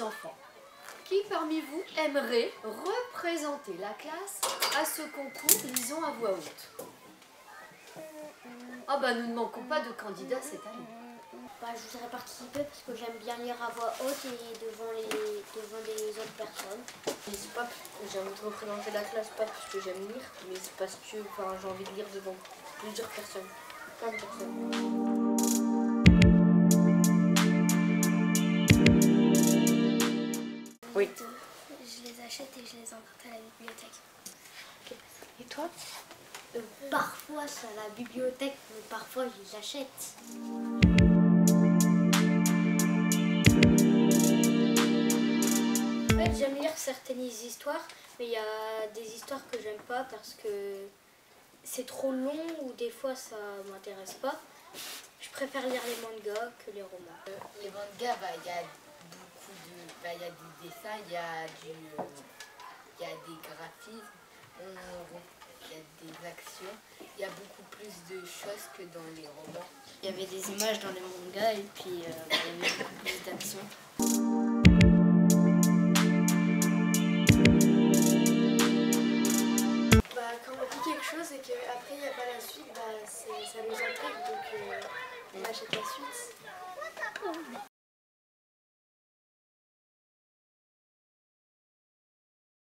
les enfants. Qui parmi vous aimerait représenter la classe à ce concours Lisons à voix haute? Ah bah nous ne manquons pas de candidats cette année. Bah, je voudrais participer parce que j'aime bien lire à voix haute et devant les, devant les autres personnes. C'est pas j'ai envie de représenter la classe pas parce que j'aime lire, mais c'est parce que enfin, j'ai envie de lire devant plusieurs personnes, plein de personnes. Oui. Je les achète et je les emprunte à la bibliothèque. Et toi Euh, parfois c'est à la bibliothèque, mais parfois je les achète. En fait, j'aime lire certaines histoires, mais il y a des histoires que j'aime pas parce que c'est trop long ou des fois ça m'intéresse pas. Je préfère lire les mangas que les romans. Euh, Les mangas, bah, il y a a des dessins, il y a du. Il y a des graphismes, il y a des actions. Il y a beaucoup plus de choses que dans les romans. Il y avait des images dans les mangas et puis euh, il y avait beaucoup plus d'action. Bah, quand on lit quelque chose et qu'après il n'y a pas la suite, bah, ça nous intrigue donc euh, on achète la suite.